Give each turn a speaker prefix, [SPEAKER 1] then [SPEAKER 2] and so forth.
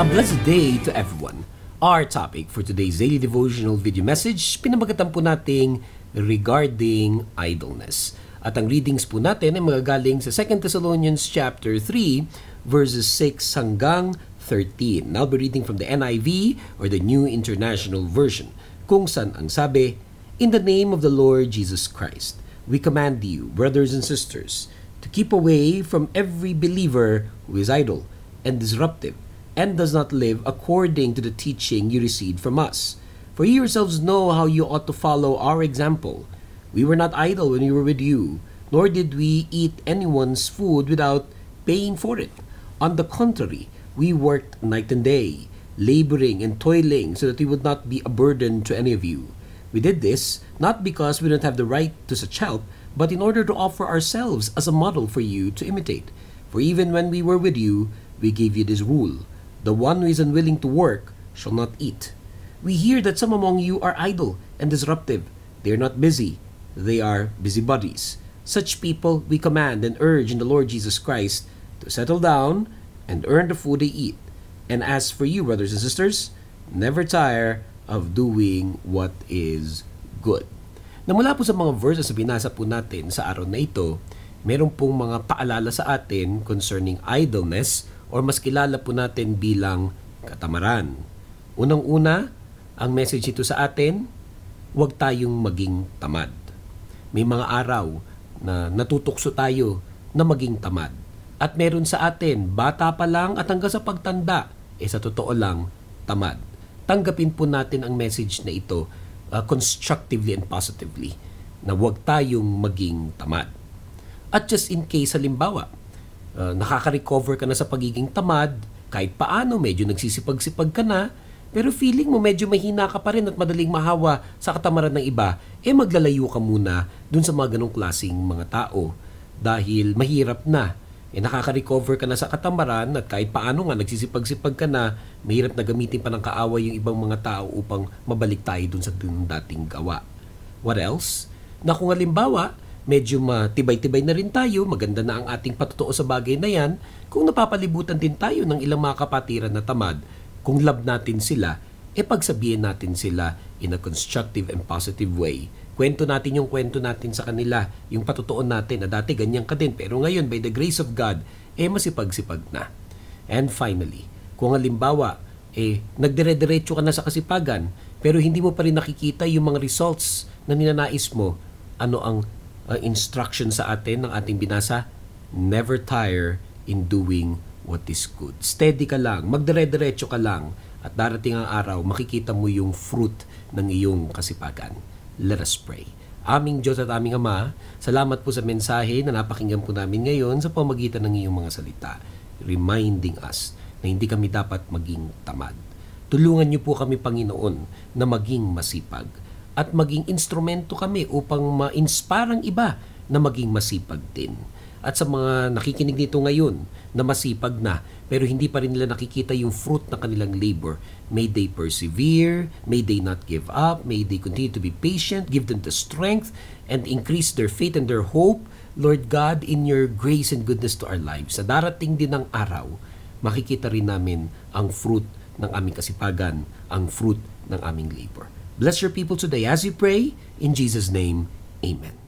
[SPEAKER 1] A blessed day to everyone. Our topic for today's daily devotional video message, pinamagatan po nating regarding idleness. At ang readings po natin ay magagaling sa 2 Thessalonians chapter 3 verses 6 hanggang 13. I'll be reading from the NIV or the New International Version kung saan ang sabi, In the name of the Lord Jesus Christ, we command you, brothers and sisters, to keep away from every believer who is idle and disruptive and does not live according to the teaching you received from us. For you yourselves know how you ought to follow our example. We were not idle when we were with you, nor did we eat anyone's food without paying for it. On the contrary, we worked night and day, laboring and toiling so that we would not be a burden to any of you. We did this not because we don't have the right to such help, but in order to offer ourselves as a model for you to imitate. For even when we were with you, we gave you this rule The one who is unwilling to work shall not eat. We hear that some among you are idle and disruptive. They are not busy, they are busybodies. Such people we command and urge in the Lord Jesus Christ to settle down and earn the food they eat. And as for you, brothers and sisters, never tire of doing what is good. Na mula po sa mga verses na binasa po natin sa araw na ito, meron pong mga paalala sa atin concerning idleness or mas kilala po natin bilang katamaran. Unang-una, ang message ito sa atin, huwag tayong maging tamad. May mga araw na natutukso tayo na maging tamad. At meron sa atin, bata pa lang at hanggang sa pagtanda, eh sa totoo lang, tamad. Tanggapin po natin ang message na ito uh, constructively and positively na huwag tayong maging tamad. At just in case, halimbawa, uh, nakaka-recover ka na sa pagiging tamad, kahit paano medyo nagsisipag-sipag ka na, pero feeling mo medyo mahina ka pa rin at madaling mahawa sa katamaran ng iba, eh maglalayo ka muna dun sa mga ganong klaseng mga tao. Dahil mahirap na. Eh nakaka-recover ka na sa katamaran at kahit paano nga nagsisipag-sipag ka na, mahirap na gamitin pa ng kaaway yung ibang mga tao upang mabalik tayo dun sa dun dating gawa. What else? Na kung halimbawa, medyo matibay-tibay na rin tayo, maganda na ang ating patutuo sa bagay na yan, kung napapalibutan din tayo ng ilang mga kapatiran na tamad, kung love natin sila, e pagsabihin natin sila in a constructive and positive way. Kwento natin yung kwento natin sa kanila, yung patutuon natin na dati ganyan ka din, pero ngayon by the grace of God, eh masipag-sipag na. And finally, kung halimbawa, eh nagdire-diretso ka na sa kasipagan, pero hindi mo pa rin nakikita yung mga results na ninanais mo, ano ang uh, instruction sa atin ng ating binasa, never tire in doing what is good. Steady ka lang, magdire-diretso ka lang, at darating ang araw, makikita mo yung fruit ng iyong kasipagan. Let us pray. Aming Diyos at aming Ama, salamat po sa mensahe na napakinggan po namin ngayon sa pamagitan ng iyong mga salita, reminding us na hindi kami dapat maging tamad. Tulungan niyo po kami, Panginoon, na maging masipag at maging instrumento kami upang ma-inspire iba na maging masipag din. At sa mga nakikinig nito ngayon na masipag na pero hindi pa rin nila nakikita yung fruit ng kanilang labor, may they persevere, may they not give up, may they continue to be patient, give them the strength and increase their faith and their hope, Lord God, in your grace and goodness to our lives. Sa darating din ng araw, makikita rin namin ang fruit ng aming kasipagan, ang fruit ng aming labor. Bless your people today as you pray. In Jesus' name, Amen.